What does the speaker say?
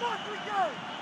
Come on, we go!